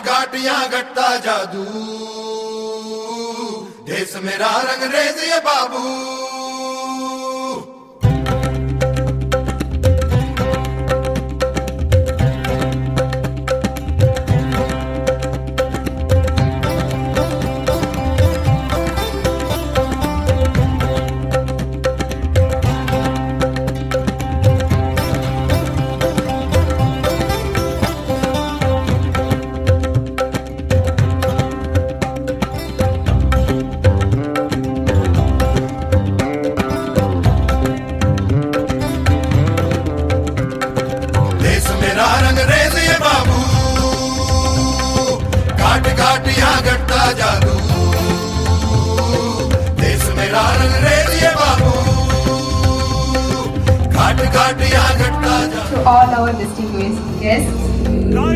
घाटियाँ घटता जादू। देश मेरा रंग रेज बाबू। जादू देश मेरा रंग रेज ये बाबू घाट घाट यहाँ घटता जादू to all our distinguished guests,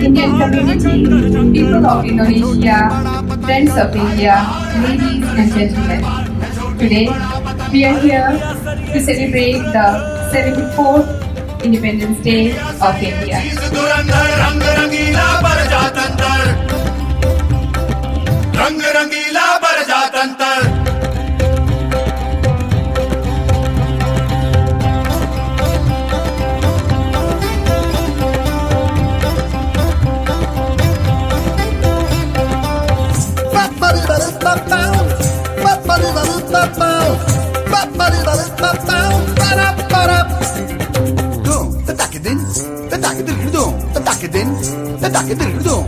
Indian community, people of Indonesia, friends of India, ladies and gentlemen. Today, we are here to celebrate the 74th Independence Day of India.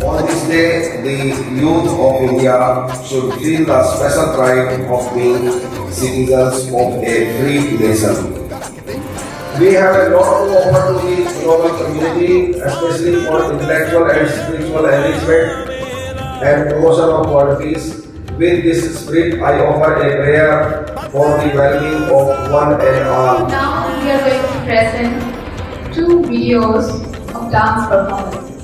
On this day, the youth of India should feel the special pride of being citizens of a free nation. We have a lot to offer to the global community, especially for intellectual and spiritual enrichment and promotion of peace. With this spirit, I offer a prayer for the well-being of one and all. Now we are going to present two videos of dance performance.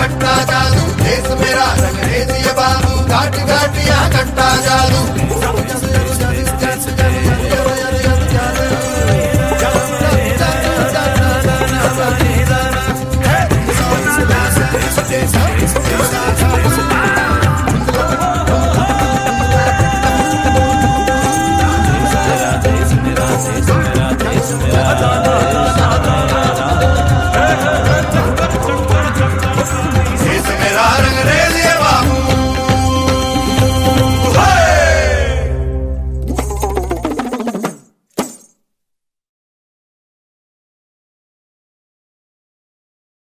घंटा जादू देश मेरा रंगरेज ये बाबू घाट घाट यहाँ घंटा जादू